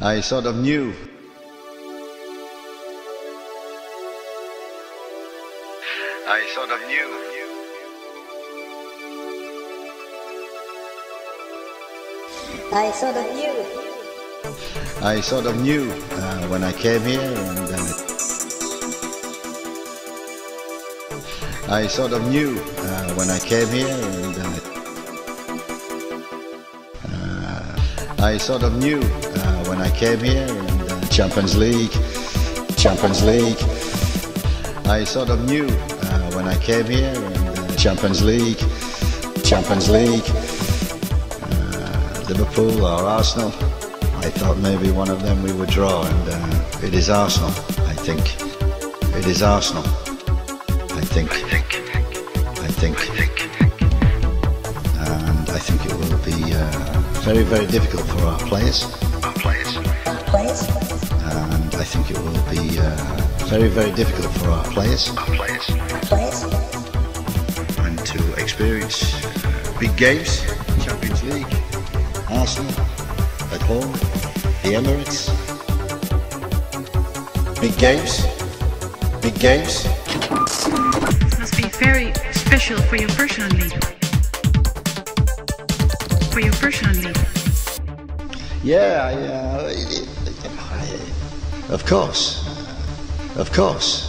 I sort of knew. I sort of knew. I sort of knew. I sort of knew uh, when I came here, and uh, I sort of knew uh, when I came here, and uh, I sort of knew uh, when I came here, and uh, Champions League, Champions League. I sort of knew uh, when I came here, and Champions League, Champions League. Uh, Liverpool or Arsenal. I thought maybe one of them we would draw, and uh, it is Arsenal. I think it is Arsenal. I think. I think. And I think it will be uh, very, very difficult for our players. Our players. And I think it will be uh, very, very difficult for our players. Our players. and to experience uh, big games, Champions League, Arsenal, at home, the Emirates. Big games, big games. must be very special for you personally. For you personally. Yeah, uh, of course, of course.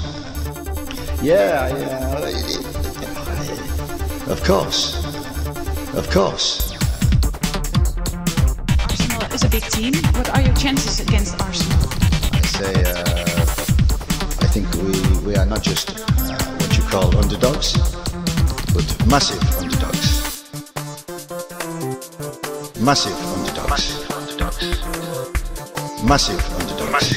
Yeah, uh, of course, of course. Arsenal is a big team. What are your chances against Arsenal? I say, uh, I think we, we are not just uh, what you call underdogs, but massive underdogs. Massive. Massive underdogs.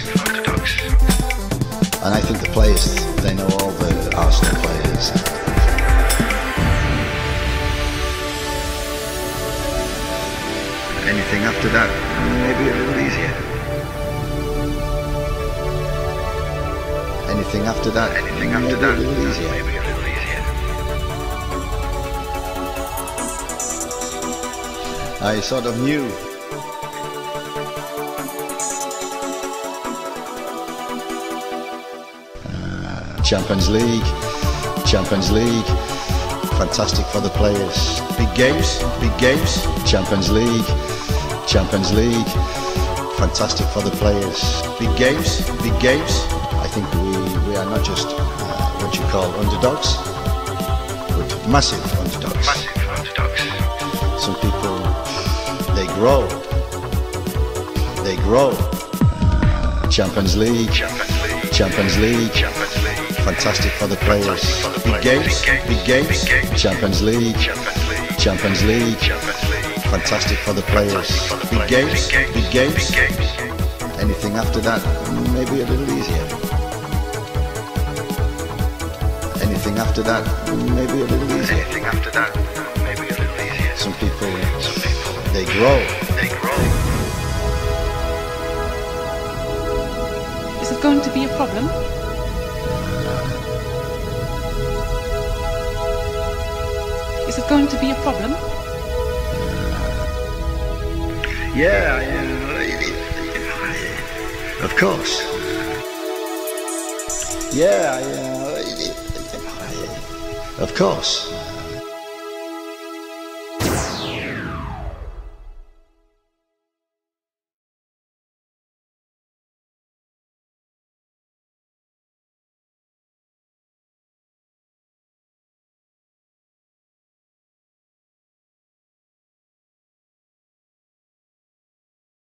And I think the players, they know all the Arsenal players. Anything after that, maybe a little easier. Anything after that, anything after that, a little easier. Maybe a little easier. I sort of knew. Champions League, Champions League, fantastic for the players. Big games, big games. Champions League, Champions League, fantastic for the players. Big games, big games. I think we, we are not just uh, what you call underdogs, but massive underdogs. Massive underdogs. Some people, they grow. They grow. Champions League, Champions League, Champions League, fantastic for the players. Big games, big games. Champions League, Champions League, fantastic for the players. Big games, big games. Anything after that, maybe a little easier. Anything after that, maybe a little easier. Anything after that, maybe a little easier. Some people, some people, they grow. They grow. Is it going to be a problem? Is it going to be a problem? Yeah, yeah. Of course. Yeah, yeah. Of course.